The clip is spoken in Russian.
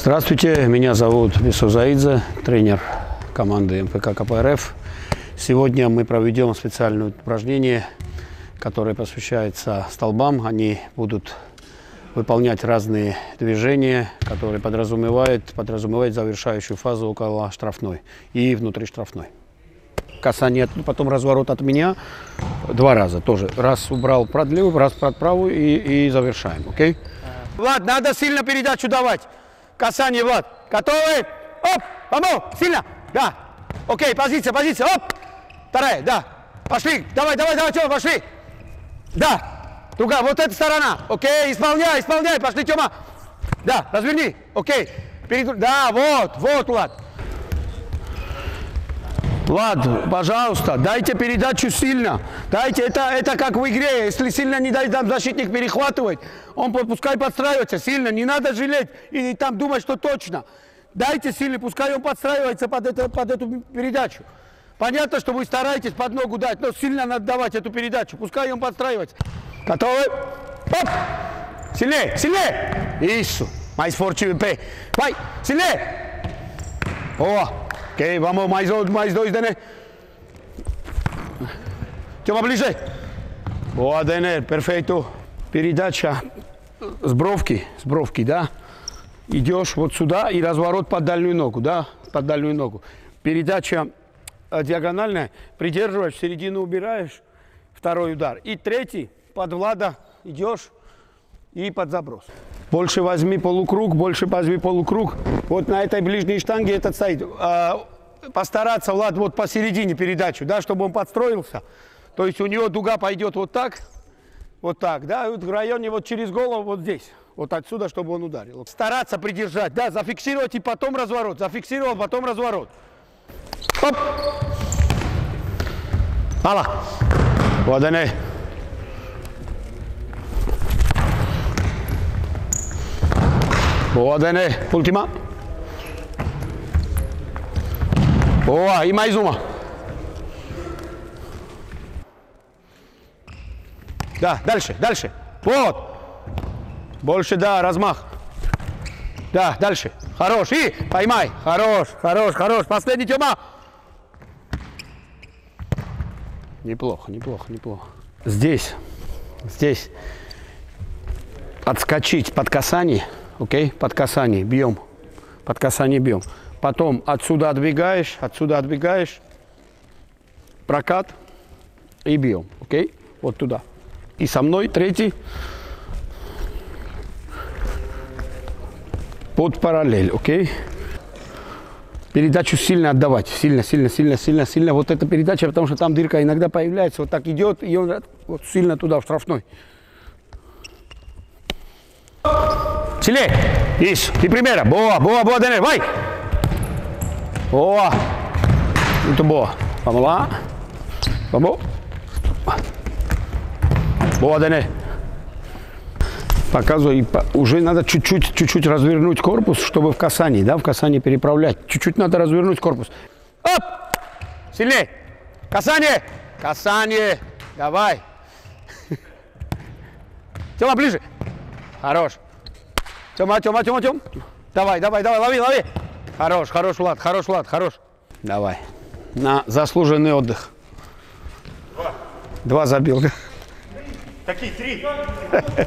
Здравствуйте, меня зовут Висо Заидзе, тренер команды МПК КПРФ. Сегодня мы проведем специальное упражнение, которое посвящается столбам. Они будут выполнять разные движения, которые подразумевают, подразумевают завершающую фазу около штрафной и внутри штрафной. Касание, потом разворот от меня два раза тоже. Раз убрал под левую, раз правую и, и завершаем, окей? Влад, надо сильно передачу давать. Касание, Влад. Готовы? Оп, помог, сильно. Да. Окей, позиция, позиция, оп. Вторая, да. Пошли, давай, давай, давай, Тёма, пошли. Да. Другая, вот эта сторона. Окей, исполняй, исполняй, пошли, Тёма. Да, разверни. Окей. Перед... Да, вот, вот, Влад. Влад, пожалуйста, дайте передачу сильно. Дайте, это, это как в игре. Если сильно не дать, защитник перехватывать, он пускай подстраивается сильно. Не надо жалеть и там думать, что точно. Дайте сильно, пускай он подстраивается под, это, под эту передачу. Понятно, что вы стараетесь под ногу дать, но сильно надо давать эту передачу. Пускай он подстраивается. Готовы? Оп! Сильнее, сильнее! Isso. Mais forte. Vai, sильнее! Boa. Ok, vamos, mais, mais dois, Denner. Тема ближе. Boa, Денер, perfeito. Передача с бровки, с бровки, да? Идешь вот сюда и разворот под дальнюю ногу, да? Под дальнюю ногу. Передача диагональная, придерживаешь, середину убираешь, второй удар. И третий, под Влада идешь и под заброс. Больше возьми полукруг, больше возьми полукруг. Вот на этой ближней штанге этот стоит. А, постараться, Влад, вот посередине передачу, да, чтобы он подстроился. То есть у него дуга пойдет вот так, вот так, да, вот в районе вот через голову вот здесь. Вот отсюда, чтобы он ударил. Стараться придержать, да, зафиксировать и потом разворот. Зафиксировал, потом разворот. Оп! Ала! Вот они. Boa, Dene. Última. Boa, e mais uma. Да, дальше, дальше. Вот. Больше, да, размах. Да, дальше. Хорош. И поймай. Хорош, хорош, хорош. Последний, Тёма. Неплохо, неплохо, неплохо. Здесь, здесь отскочить под касание – окей, под касание бьем, под касание бьем. Потом отсюда отбегаешь, отсюда отбегаешь, прокат и бьем, окей, вот туда. И со мной третий под параллель, окей. Передачу сильно отдавать, сильно, сильно, сильно, сильно, сильно. Вот эта передача, потому что там дырка иногда появляется, вот так идет, и он вот сильно туда, в штрафной. Sile. Isso. De primeira. Boa, boa, boa, Daniel. Vai. Boa. Muito boa. Vamos lá. Vamos. Boa, Дэнэ. Показываю, уже надо чуть-чуть, чуть-чуть развернуть корпус, чтобы в касании, да, в касании переправлять. Чуть-чуть надо развернуть корпус. Оп! Сильнее! Касание! Касание! Давай! Тема ближе! Хорош! Тёма, Тёма, Тёма, Тём. Давай, давай, давай, лови, лови. Хорош, хорош, Влад, хорош, Влад, хорош. Давай. На заслуженный отдых. Два. Два забил. Такие три.